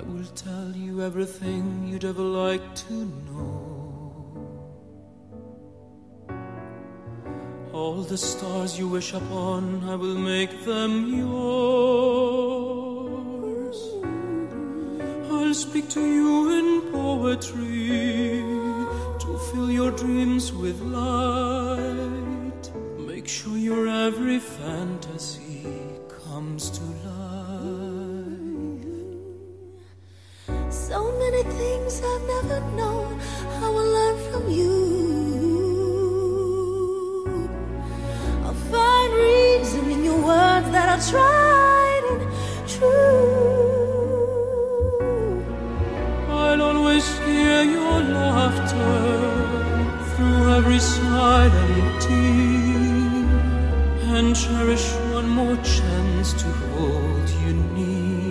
I will tell you everything you'd ever like to know. All the stars you wish upon, I will make them yours. I'll speak to you in poetry to fill your dreams with light. Make sure your every fantasy comes to life. Many things I've never known, I will learn from you. I'll find reason in your words that are tried and true. I'll always hear your laughter through every silent tear and cherish one more chance to hold you near.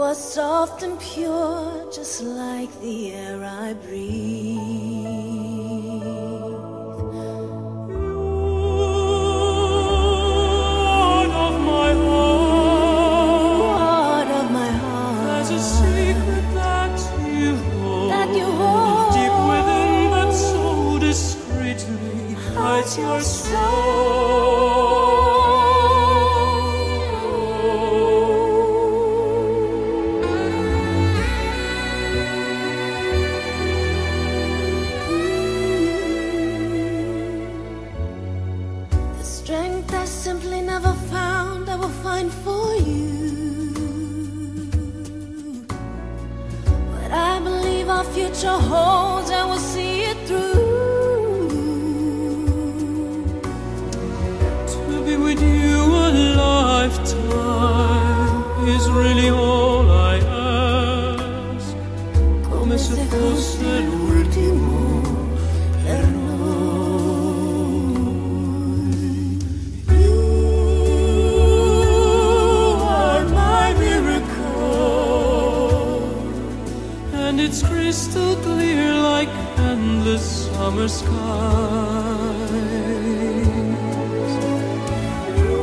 Are soft and pure, just like the air I breathe. Lord of simply never found, I will find for you. What I believe our future holds, I will see it through. Summer skies. You,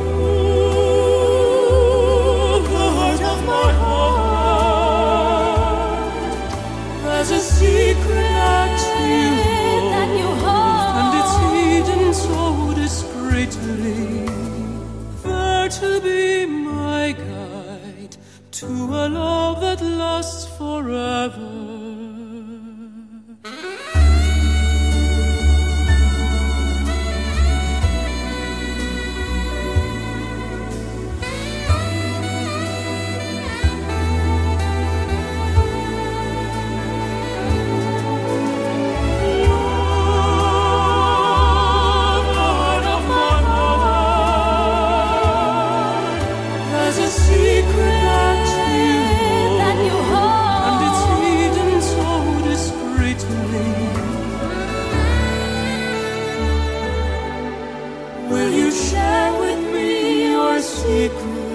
heart of my heart, there's a secret that you hold, That you hold. and it's hidden so discreetly. There to be my guide to a love that lasts forever. Will you share with me your secret?